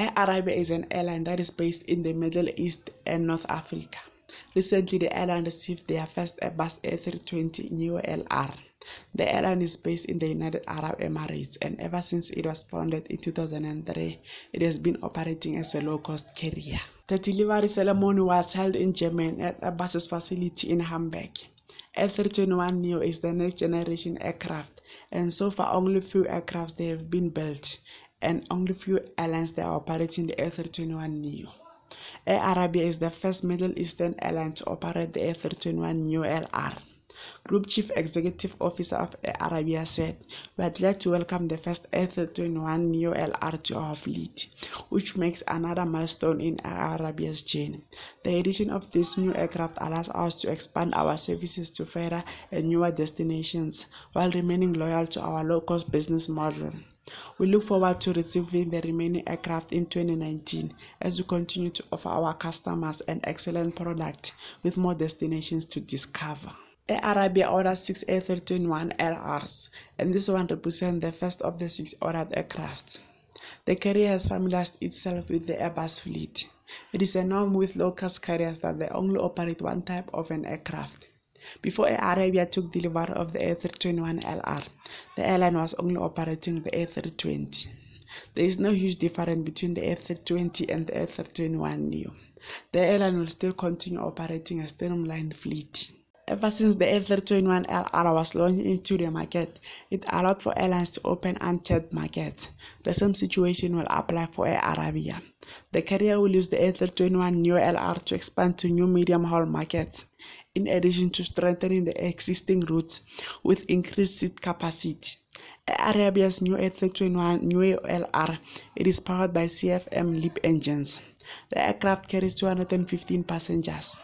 Air Arabia is an airline that is based in the Middle East and North Africa. Recently, the airline received their first Airbus A320 Neo LR. The airline is based in the United Arab Emirates and ever since it was founded in 2003, it has been operating as a low-cost carrier. The delivery ceremony was held in Germany at Airbus's facility in Hamburg. A321neo is the next generation aircraft and so far only few aircrafts have been built and only few airlines that are operating the A321neo. Air Arabia is the first Middle Eastern airline to operate the A321neo LR. Group Chief Executive Officer of Air Arabia said, We are glad to welcome the first A321 Neo LR to our fleet, which makes another milestone in Air Arabia's journey. The addition of this new aircraft allows us to expand our services to further and newer destinations while remaining loyal to our low cost business model. We look forward to receiving the remaining aircraft in 2019 as we continue to offer our customers an excellent product with more destinations to discover. Air Arabia ordered six A321 LRs, and this one represents the first of the six ordered aircraft. The carrier has familiarized itself with the Airbus fleet. It is a norm with low-cost carriers that they only operate one type of an aircraft. Before Air Arabia took delivery of the A321 LR, the airline was only operating the A320. There is no huge difference between the A320 and the A321 Neo. The airline will still continue operating a streamlined fleet. Ever since the A321LR was launched into the market, it allowed for airlines to open untapped markets. The same situation will apply for Air Arabia. The carrier will use the A321 Neo LR to expand to new medium haul markets, in addition to strengthening the existing routes with increased seat capacity. Air Arabia's new A321 Neo LR it is powered by CFM LEAP engines. The aircraft carries 215 passengers.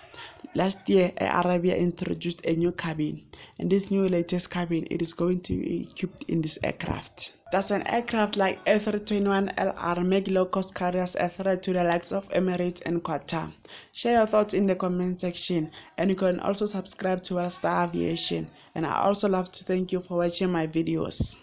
Last year, Air Arabia introduced a new cabin, and this new latest cabin it is going to be equipped in this aircraft. Does an aircraft like A321LR make low-cost carriers a threat to the likes of Emirates and Qatar? Share your thoughts in the comment section, and you can also subscribe to Star Aviation. And I also love to thank you for watching my videos.